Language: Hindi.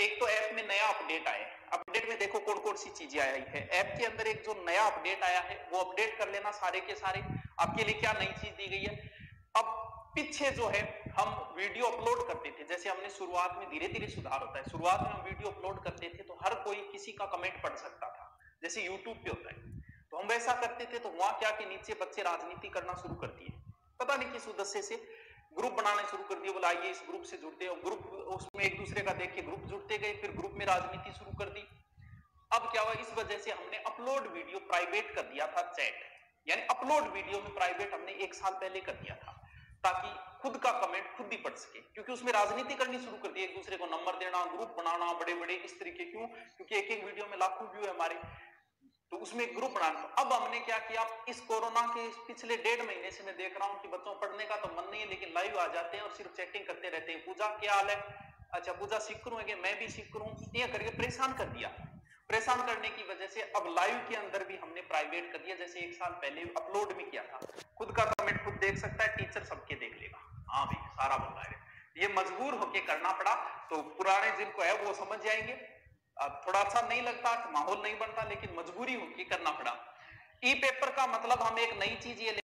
एक तो ऐप में नया अपडेट आया है। अपडेट में देखो कौन कौन सी चीज़ें आई है। ऐप के अंदर एक जो नया अपडेट आया है, वो अपडेट कर लेना सारे के सारे। आपके लिए क्या नई चीज़ दी गई है? अब पीछे जो है, हम वीडियो अपलोड करते थे। जैसे हमने शुरुआत में धीरे धीरे सुधार होता है। शुरुआत में हम वीडियो अपलोड करते थे तो हर कोई किसी का कमेंट पढ़ सकता था। जैसे यूट्यूब पे होता है। तो हम वैसा करते थे तो वहाँ क्या के नीचे बच्चे राजनीति करना शुरू कर दिए। पता नहीं किस उद्देश्य से। ग्रुप बनाने शुरू कर दिए, बोला, आइए इस ग्रुप से जुड़ते हैं। ग्रुप उसमें एक दूसरे का देख के ग्रुप जुड़ते गए, फिर ग्रुप में राजनीति शुरू कर दी। अब क्या हुआ, इस वजह से हमने अपलोड वीडियो प्राइवेट कर दिया था चैट। यानी अपलोड वीडियो में प्राइवेट हमने एक साल पहले कर दिया था, ताकि खुद का कमेंट खुद ही पढ़ सके। क्योंकि उसमें राजनीति करनी शुरू कर दी, एक दूसरे को नंबर देना, ग्रुप बनाना बड़े बड़े इस तरीके क्यों? क्योंकि एक एक वीडियो में लाखों व्यू है हमारे। तो उसमें ग्रुप बनाना। अब हमने क्या किया, इस कोरोना के पिछले डेढ़ महीने से मैं देख रहा हूँ कि बच्चों पढ़ने का तो लेकिन लाइव आ जाते हैं और सिर्फ़ चैटिंग करते रहते हैं। पूजा, क्या हाल है? अच्छा पूजा सीख करूँ मैं भी सीख? करूँ ये करके परेशान कर दिया। परेशान करने की वजह से अब लाइव के अंदर भी हमने प्राइवेट कर दिया। जैसे एक साल पहले अपलोड भी किया था। खुद का कमेंट खुद देख सकता है टीचर सबके देख लेगा। हाँ भाई, सारा बता रहे ये मजबूर होके करना पड़ा तो पुराने जिनको है, वो समझ जाएँगे। थोड़ा सा नहीं लगता माहौल नहीं बनता, लेकिन मजबूरी होगी करना पड़ा। ई पेपर का मतलब हम एक नई चीज़ ये